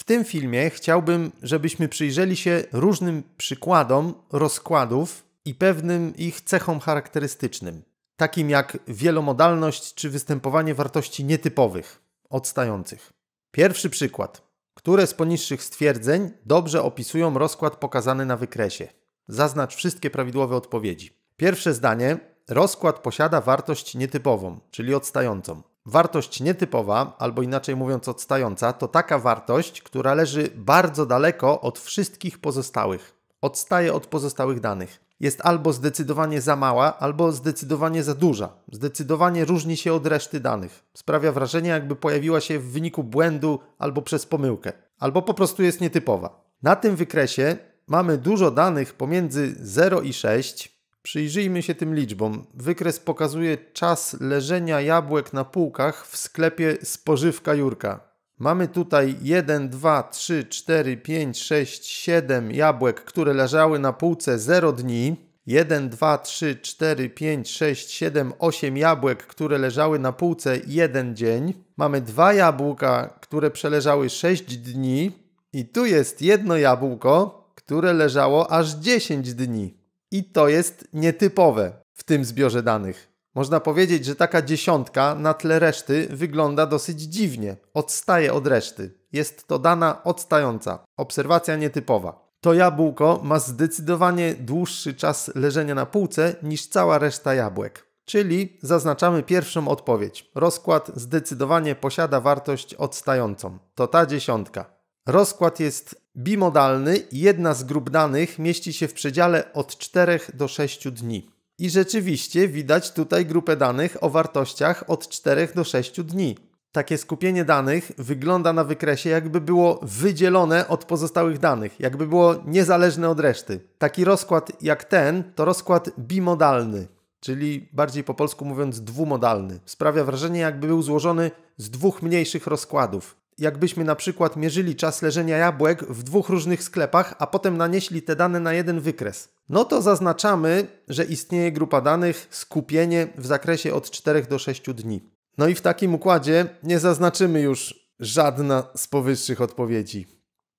W tym filmie chciałbym, żebyśmy przyjrzeli się różnym przykładom rozkładów i pewnym ich cechom charakterystycznym, takim jak wielomodalność czy występowanie wartości nietypowych, odstających. Pierwszy przykład. Które z poniższych stwierdzeń dobrze opisują rozkład pokazany na wykresie? Zaznacz wszystkie prawidłowe odpowiedzi. Pierwsze zdanie. Rozkład posiada wartość nietypową, czyli odstającą. Wartość nietypowa, albo inaczej mówiąc odstająca, to taka wartość, która leży bardzo daleko od wszystkich pozostałych. Odstaje od pozostałych danych. Jest albo zdecydowanie za mała, albo zdecydowanie za duża. Zdecydowanie różni się od reszty danych. Sprawia wrażenie, jakby pojawiła się w wyniku błędu albo przez pomyłkę, albo po prostu jest nietypowa. Na tym wykresie mamy dużo danych pomiędzy 0 i 6, Przyjrzyjmy się tym liczbom. Wykres pokazuje czas leżenia jabłek na półkach w sklepie spożywka Jurka. Mamy tutaj 1, 2, 3, 4, 5, 6, 7 jabłek, które leżały na półce 0 dni. 1, 2, 3, 4, 5, 6, 7, 8 jabłek, które leżały na półce 1 dzień. Mamy dwa jabłka, które przeleżały 6 dni. I tu jest jedno jabłko, które leżało aż 10 dni. I to jest nietypowe w tym zbiorze danych. Można powiedzieć, że taka dziesiątka na tle reszty wygląda dosyć dziwnie, odstaje od reszty. Jest to dana odstająca, obserwacja nietypowa. To jabłko ma zdecydowanie dłuższy czas leżenia na półce niż cała reszta jabłek. Czyli zaznaczamy pierwszą odpowiedź. Rozkład zdecydowanie posiada wartość odstającą. To ta dziesiątka. Rozkład jest bimodalny i jedna z grup danych mieści się w przedziale od 4 do 6 dni. I rzeczywiście widać tutaj grupę danych o wartościach od 4 do 6 dni. Takie skupienie danych wygląda na wykresie, jakby było wydzielone od pozostałych danych, jakby było niezależne od reszty. Taki rozkład jak ten to rozkład bimodalny, czyli bardziej po polsku mówiąc dwumodalny. Sprawia wrażenie, jakby był złożony z dwóch mniejszych rozkładów jakbyśmy na przykład mierzyli czas leżenia jabłek w dwóch różnych sklepach, a potem nanieśli te dane na jeden wykres. No to zaznaczamy, że istnieje grupa danych skupienie w zakresie od 4 do 6 dni. No i w takim układzie nie zaznaczymy już żadna z powyższych odpowiedzi.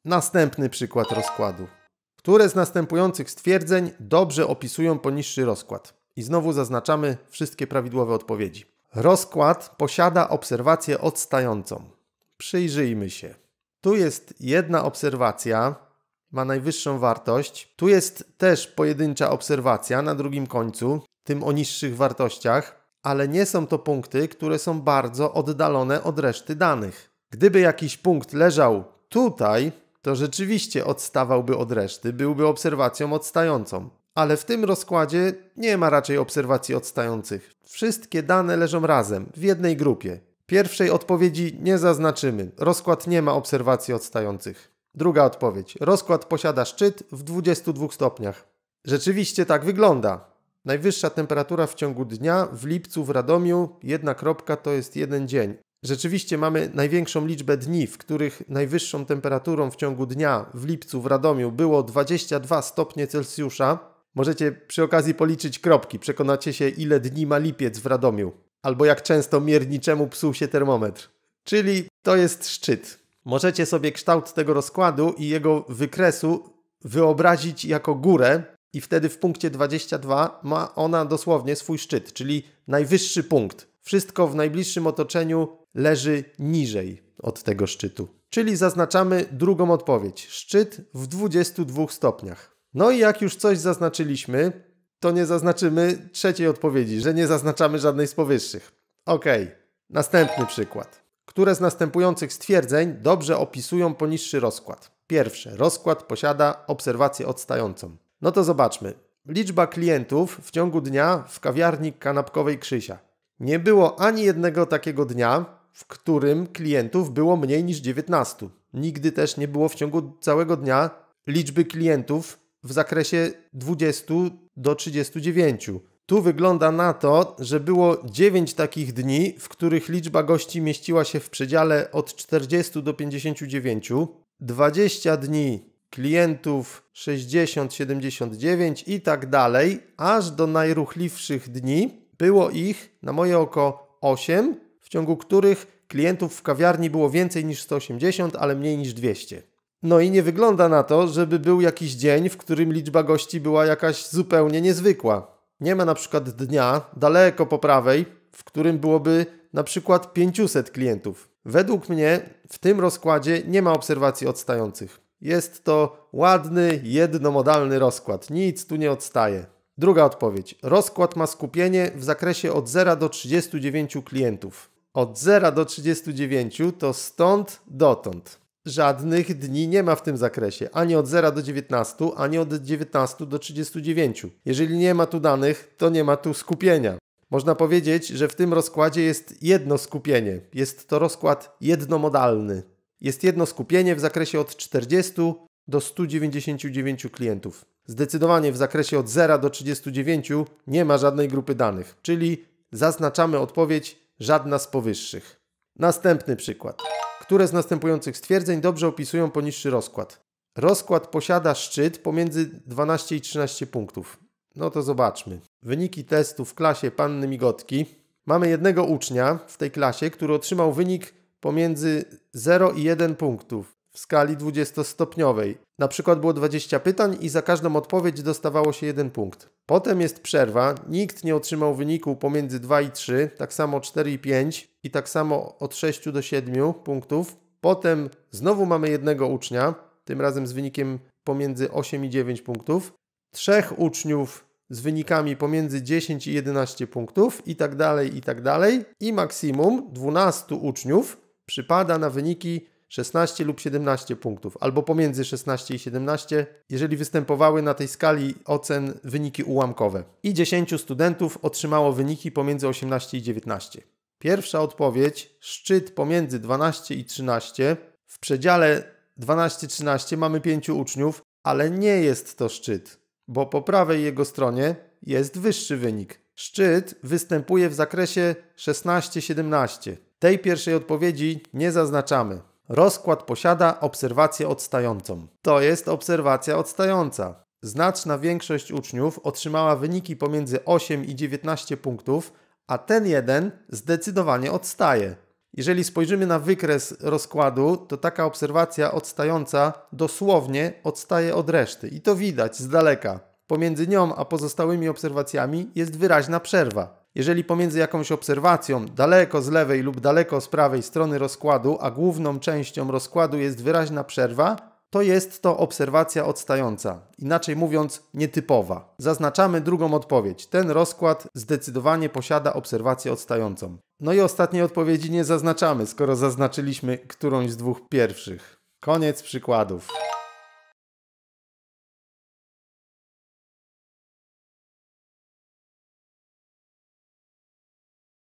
Następny przykład rozkładu. Które z następujących stwierdzeń dobrze opisują poniższy rozkład? I znowu zaznaczamy wszystkie prawidłowe odpowiedzi. Rozkład posiada obserwację odstającą. Przyjrzyjmy się. Tu jest jedna obserwacja, ma najwyższą wartość. Tu jest też pojedyncza obserwacja na drugim końcu, tym o niższych wartościach, ale nie są to punkty, które są bardzo oddalone od reszty danych. Gdyby jakiś punkt leżał tutaj, to rzeczywiście odstawałby od reszty, byłby obserwacją odstającą. Ale w tym rozkładzie nie ma raczej obserwacji odstających. Wszystkie dane leżą razem, w jednej grupie. Pierwszej odpowiedzi nie zaznaczymy. Rozkład nie ma obserwacji odstających. Druga odpowiedź. Rozkład posiada szczyt w 22 stopniach. Rzeczywiście tak wygląda. Najwyższa temperatura w ciągu dnia w lipcu w Radomiu, jedna kropka to jest jeden dzień. Rzeczywiście mamy największą liczbę dni, w których najwyższą temperaturą w ciągu dnia w lipcu w Radomiu było 22 stopnie Celsjusza. Możecie przy okazji policzyć kropki, przekonacie się ile dni ma lipiec w Radomiu albo jak często mierniczemu psuł się termometr. Czyli to jest szczyt. Możecie sobie kształt tego rozkładu i jego wykresu wyobrazić jako górę, i wtedy w punkcie 22 ma ona dosłownie swój szczyt, czyli najwyższy punkt. Wszystko w najbliższym otoczeniu leży niżej od tego szczytu. Czyli zaznaczamy drugą odpowiedź. Szczyt w 22 stopniach. No i jak już coś zaznaczyliśmy, to nie zaznaczymy trzeciej odpowiedzi, że nie zaznaczamy żadnej z powyższych. Ok, następny przykład. Które z następujących stwierdzeń dobrze opisują poniższy rozkład? Pierwsze, rozkład posiada obserwację odstającą. No to zobaczmy. Liczba klientów w ciągu dnia w kawiarni kanapkowej Krzysia. Nie było ani jednego takiego dnia, w którym klientów było mniej niż 19. Nigdy też nie było w ciągu całego dnia liczby klientów w zakresie 20 do 39. Tu wygląda na to, że było 9 takich dni, w których liczba gości mieściła się w przedziale od 40 do 59, 20 dni klientów 60, 79 i tak dalej, aż do najruchliwszych dni było ich na moje oko 8, w ciągu których klientów w kawiarni było więcej niż 180, ale mniej niż 200. No i nie wygląda na to, żeby był jakiś dzień, w którym liczba gości była jakaś zupełnie niezwykła. Nie ma na przykład dnia daleko po prawej, w którym byłoby na przykład 500 klientów. Według mnie w tym rozkładzie nie ma obserwacji odstających. Jest to ładny, jednomodalny rozkład. Nic tu nie odstaje. Druga odpowiedź. Rozkład ma skupienie w zakresie od 0 do 39 klientów. Od 0 do 39 to stąd dotąd. Żadnych dni nie ma w tym zakresie, ani od 0 do 19, ani od 19 do 39. Jeżeli nie ma tu danych, to nie ma tu skupienia. Można powiedzieć, że w tym rozkładzie jest jedno skupienie. Jest to rozkład jednomodalny. Jest jedno skupienie w zakresie od 40 do 199 klientów. Zdecydowanie w zakresie od 0 do 39 nie ma żadnej grupy danych, czyli zaznaczamy odpowiedź żadna z powyższych. Następny przykład. Które z następujących stwierdzeń dobrze opisują poniższy rozkład? Rozkład posiada szczyt pomiędzy 12 i 13 punktów. No to zobaczmy. Wyniki testu w klasie Panny Migotki. Mamy jednego ucznia w tej klasie, który otrzymał wynik pomiędzy 0 i 1 punktów w skali 20-stopniowej. Na przykład było 20 pytań i za każdą odpowiedź dostawało się jeden punkt. Potem jest przerwa, nikt nie otrzymał wyniku pomiędzy 2 i 3, tak samo 4 i 5 i tak samo od 6 do 7 punktów. Potem znowu mamy jednego ucznia, tym razem z wynikiem pomiędzy 8 i 9 punktów. Trzech uczniów z wynikami pomiędzy 10 i 11 punktów i tak dalej, i tak dalej. I maksimum 12 uczniów przypada na wyniki 16 lub 17 punktów, albo pomiędzy 16 i 17, jeżeli występowały na tej skali ocen wyniki ułamkowe. I 10 studentów otrzymało wyniki pomiędzy 18 i 19. Pierwsza odpowiedź, szczyt pomiędzy 12 i 13. W przedziale 12-13 mamy 5 uczniów, ale nie jest to szczyt, bo po prawej jego stronie jest wyższy wynik. Szczyt występuje w zakresie 16-17. Tej pierwszej odpowiedzi nie zaznaczamy. Rozkład posiada obserwację odstającą. To jest obserwacja odstająca. Znaczna większość uczniów otrzymała wyniki pomiędzy 8 i 19 punktów, a ten jeden zdecydowanie odstaje. Jeżeli spojrzymy na wykres rozkładu, to taka obserwacja odstająca dosłownie odstaje od reszty i to widać z daleka. Pomiędzy nią a pozostałymi obserwacjami jest wyraźna przerwa. Jeżeli pomiędzy jakąś obserwacją daleko z lewej lub daleko z prawej strony rozkładu, a główną częścią rozkładu jest wyraźna przerwa, to jest to obserwacja odstająca, inaczej mówiąc nietypowa. Zaznaczamy drugą odpowiedź. Ten rozkład zdecydowanie posiada obserwację odstającą. No i ostatniej odpowiedzi nie zaznaczamy, skoro zaznaczyliśmy którąś z dwóch pierwszych. Koniec przykładów.